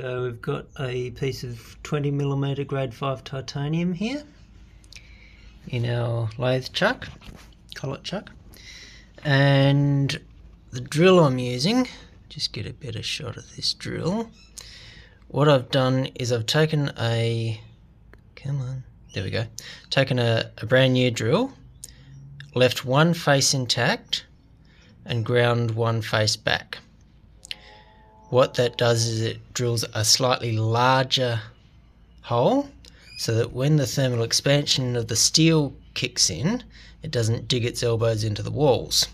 So we've got a piece of 20 millimeter grade 5 titanium here in our lathe chuck, collet chuck. And the drill I'm using, just get a better shot of this drill. What I've done is I've taken a, come on, there we go, taken a, a brand new drill, left one face intact and ground one face back. What that does is it drills a slightly larger hole so that when the thermal expansion of the steel kicks in, it doesn't dig its elbows into the walls.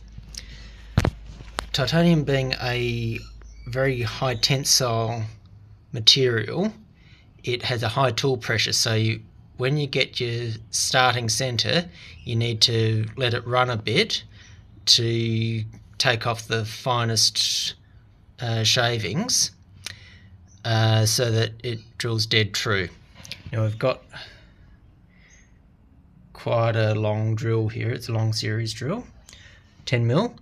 Titanium being a very high tensile material, it has a high tool pressure. So you, when you get your starting center, you need to let it run a bit to take off the finest uh, shavings uh, so that it drills dead true. Now we've got quite a long drill here. It's a long series drill, 10 mil.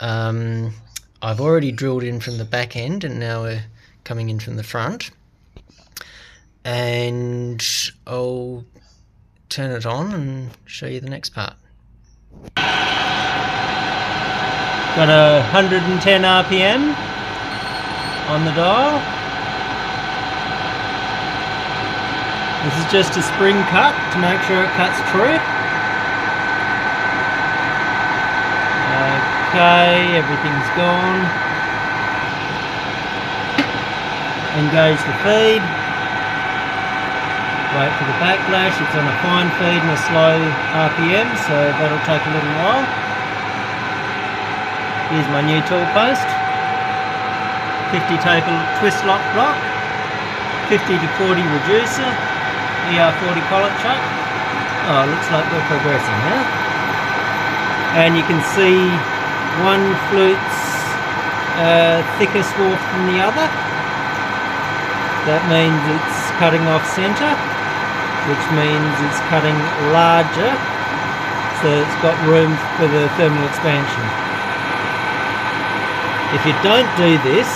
Um, I've already drilled in from the back end and now we're coming in from the front. And I'll turn it on and show you the next part. Got a 110 RPM on the dial. This is just a spring cut to make sure it cuts true. Okay, everything's gone. Engage the feed. Wait for the backlash. It's on a fine feed and a slow RPM, so that'll take a little while. Here's my new tool post. 50 taper twist lock block, 50 to 40 reducer, ER40 collet chuck. Oh, looks like we're progressing now. And you can see one flute's uh, thicker swarf than the other. That means it's cutting off centre, which means it's cutting larger, so it's got room for the thermal expansion. If you don't do this,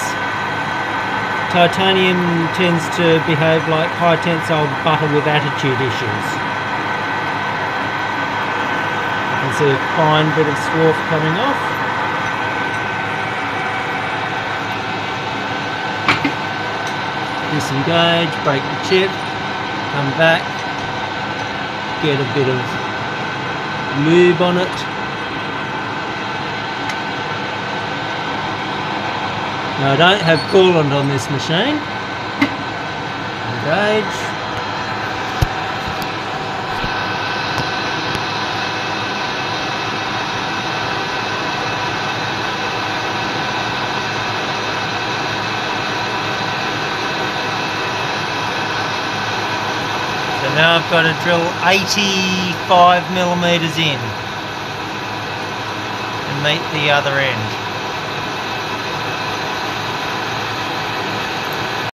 Titanium tends to behave like high tensile butter with attitude issues. You can see a fine bit of swarf coming off. Disengage, break the chip, come back, get a bit of lube on it. Now I don't have coolant on this machine. Engage. So now I've got to drill 85 millimeters in and meet the other end.